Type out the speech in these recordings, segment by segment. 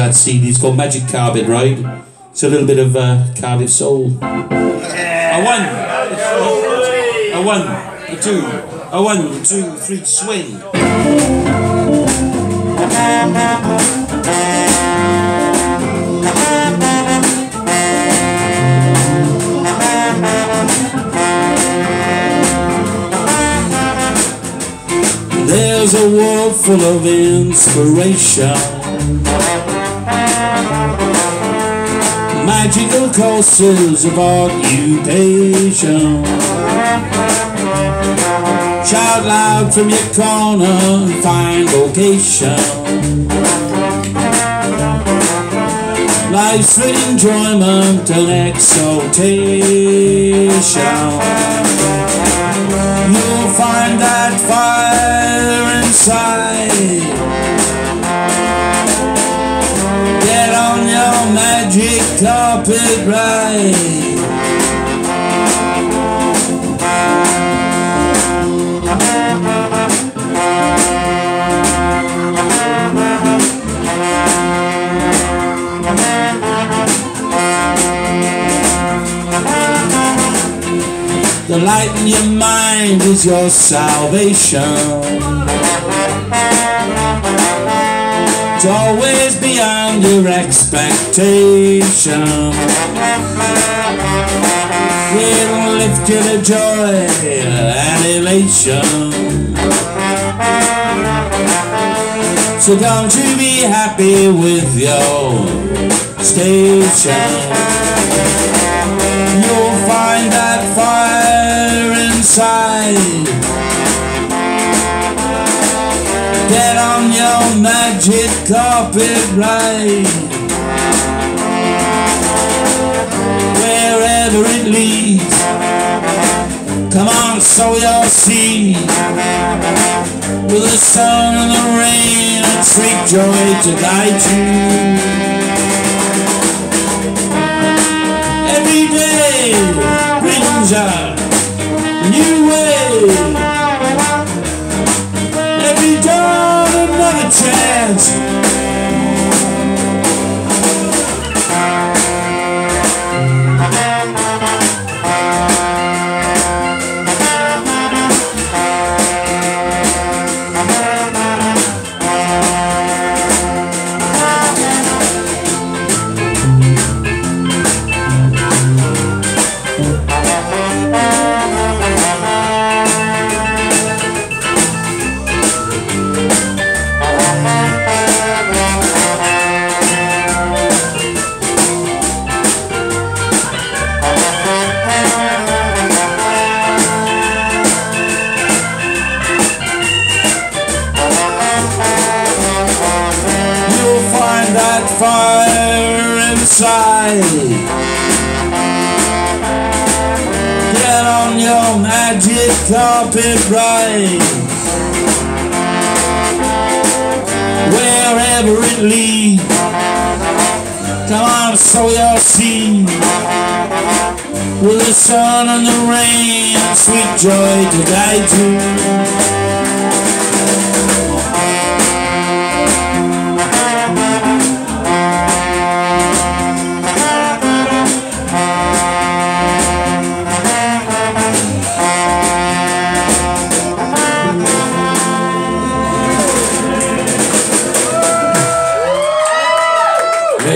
That CD is called Magic Carpet Ride. It's a little bit of uh, Cardiff soul. A one, a one, a two, a one, two, three, swing. There's a world full of inspiration courses of occupation. Shout loud from your corner find vocation. Life's enjoyment and exaltation. You'll find that fire inside magic carpet ride The light in your mind is your salvation. It's always beyond your expectation. It'll lift you to joy and elation. So don't you be happy with your station. You'll find that fire inside. Magic carpet ride. Wherever it leads. Come on, sow your seed. With the sun and the rain and sweet joy to guide you. Every day brings a new way. Fire inside. Get on your magic carpet ride. Wherever it leads. Come on, sow your seed. With the sun and the rain sweet joy to guide you.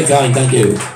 Kind, thank you.